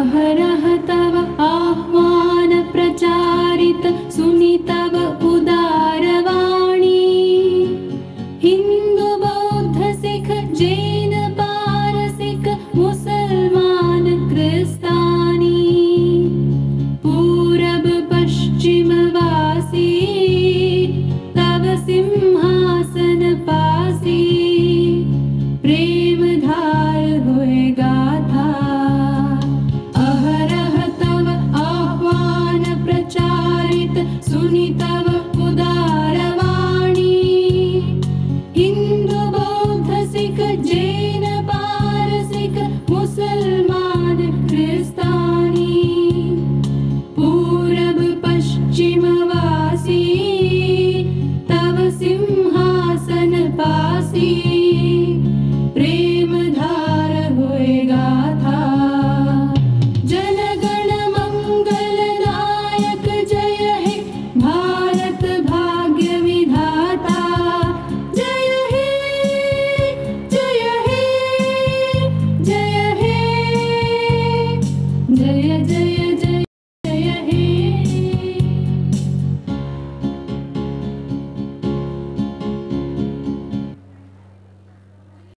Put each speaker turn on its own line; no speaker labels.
अहरह तव आह्वान bonita. do, you do.